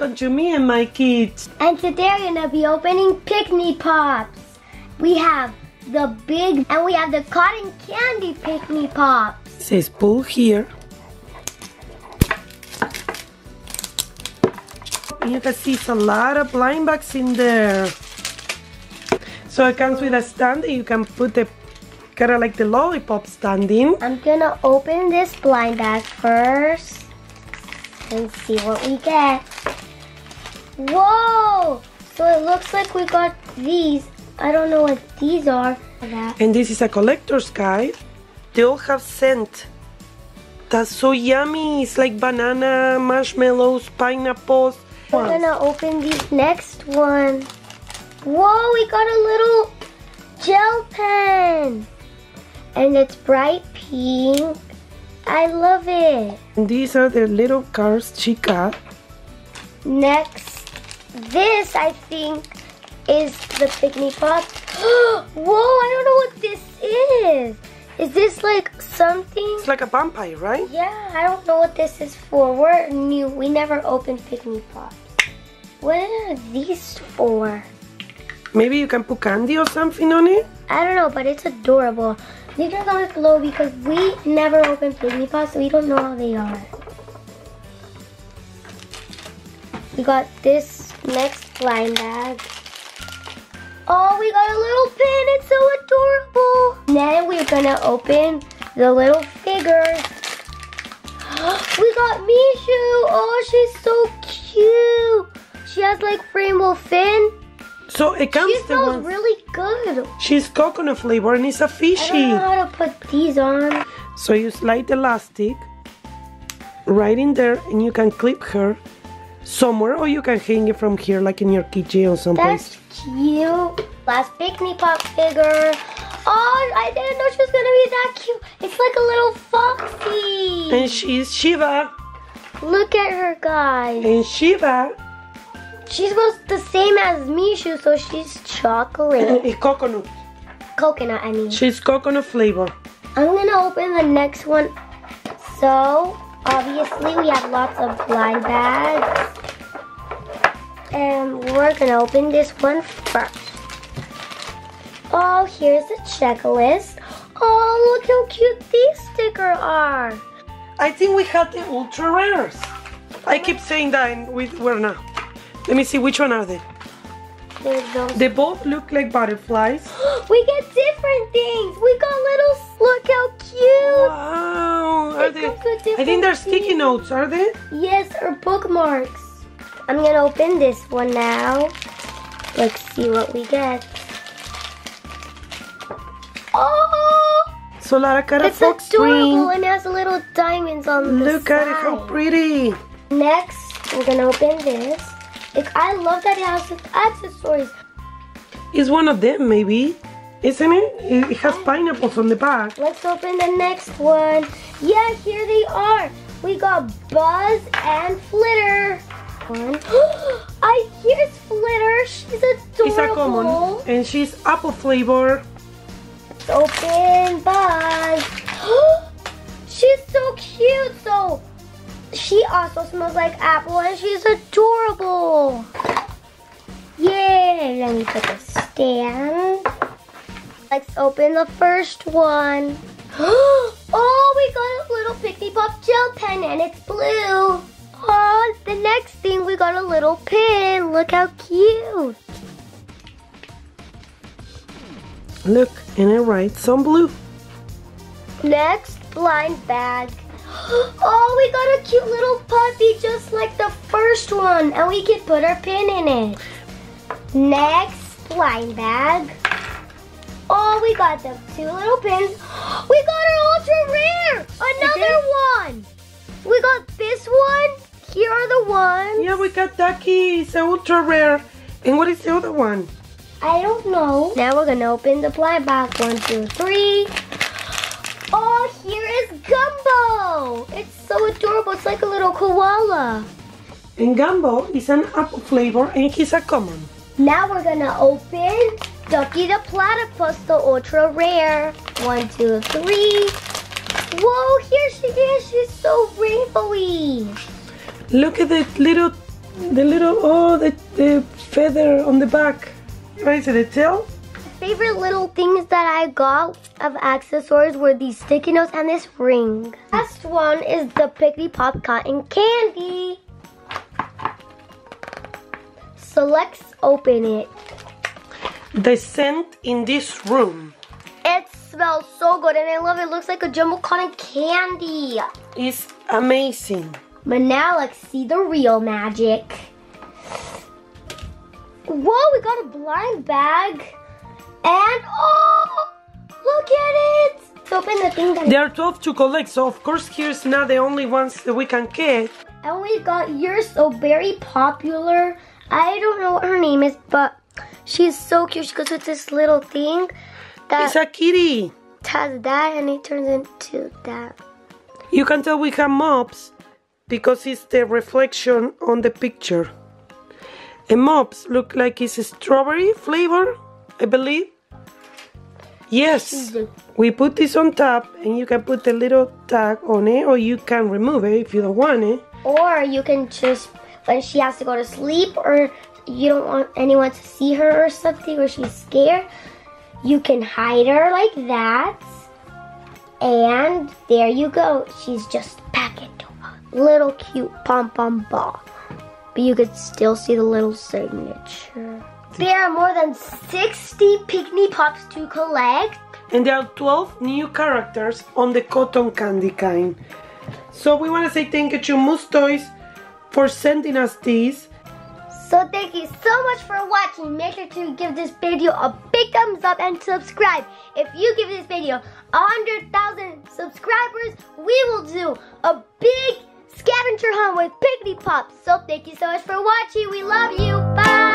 Welcome to me and my kids. And today we're gonna be opening Pikmi Pops. We have the big and we have the cotton candy Pikmi Pops. It says pull here. You can see it's a lot of blind bags in there. So it comes with a stand that you can put the kind of like the lollipop stand in. I'm gonna open this blind bag first and see what we get. Whoa! So it looks like we got these. I don't know what these are. And this is a collector's guide. They all have scent. That's so yummy. It's like banana, marshmallows, pineapples. We're gonna open these next one. Whoa, we got a little gel pen. And it's bright pink. I love it. And these are the little cars she got. Next, this I think is the Pikmi Pop. Whoa, I don't know what this is. Is this like something? It's like a vampire, right? Yeah, I don't know what this is for. We're new. We never opened Pikmi Pops. What are these for? Maybe you can put candy or something on it? I don't know, but it's adorable. Leave your comments below because we never opened Pikmi Pops, so we don't know how they are. We got this next blind bag. Oh, we got a little pin. It's so adorable. Then we're gonna open the little figure. we got Mishu. Oh, she's so cute. She has like rainbow fin. So it comes She the smells one. really good. She's coconut flavor and it's a I don't fishy. know how to put these on. So you slide the elastic right in there and you can clip her somewhere or you can hang it from here like in your kitchen or someplace. That's cute. Last Pikmi Pop figure. Oh, I didn't know she was gonna be that cute. It's like a little foxy. And she's Shiva. Look at her, guys. And Shiva She's smells the same as Mishu, so she's chocolate. is coconut. Coconut, I mean. She's coconut flavor. I'm gonna open the next one. So, obviously, we have lots of blind bags. And we're gonna open this one first. Oh, here's the checklist. Oh, look how cute these stickers are. I think we had the ultra rares. I keep saying that and we, we're not. Let me see which one are they. They both look like butterflies. we get different things. We got I think they're sticky notes, are they? Yes, or bookmarks. I'm gonna open this one now. Let's see what we get. Oh, So Lara got a it's fox adorable ring. and has little diamonds on the Look at it, how pretty. Next, we're gonna open this. It, I love that it has accessories. It's one of them, maybe. Isn't it? It has pineapples on the back. Let's open the next one. Yeah, here they are. We got Buzz and Flitter. One. I here's Flitter. She's adorable. It's a common. And she's apple flavor. Let's open Buzz. she's so cute. So she also smells like apple and she's adorable. Yay! Let me put the stand. Let's open the first one. oh, we got a little Pikmi Pop gel pen and it's blue. Oh, the next thing we got a little pin. Look how cute. Look, and it writes on blue. Next, blind bag. Oh, we got a cute little puppy just like the first one, and we can put our pin in it. Next, blind bag. Oh, we got the two little pins. We got our ultra rare. Another one. We got this one. Here are the ones. Yeah, we got Ducky. It's a ultra rare. And what is the other one? I don't know. Now we're gonna open the blind bag. One, two, three. Oh, here is Gumbo. It's so adorable. It's like a little koala. And Gumbo is an apple flavor and he's a common. Now we're gonna open Ducky the Platypus, the ultra rare. One, two, three. Whoa, here she is. She's so rainbowy. Look at the little The little, oh, the, the feather on the back. What is it, a tail? Favorite little things that I got of accessories were these sticky notes and this ring. Last one is the Pikmi Pop Cotton Candy. So let's open it. The scent in this room It smells so good and I love it. It looks like a jumbo cotton candy. It's amazing. But now let's see the real magic. Whoa, we got a blind bag. And oh, look at it. Let's open the thing that There are 12 to collect, so of course here's not the only ones that we can get. And we got yours so very popular. I don't know what her name is, but she's so cute. She goes with this little thing It's a kitty. has that and it turns into that. You can tell we have mops because it's the reflection on the picture. And mops look like it's a strawberry flavor, I believe. Yes, mm-hmm. we put this on top and you can put the little tag on it or you can remove it if you don't want it. Or you can just, when she has to go to sleep or you don't want anyone to see her or something or she's scared, you can hide her like that. And there you go. She's just back into a little cute pom-pom ball. But you could still see the little signature. There are more than 60 Pikmi Pops to collect. And there are 12 new characters on the cotton candy kind. So we want to say thank you to Moose Toys for sending us these. So thank you so much for watching. Make sure to give this video a big thumbs up and subscribe. If you give this video 100,000 subscribers, we will do a big scavenger hunt with Pikmi Pops. So thank you so much for watching. We love you. Bye.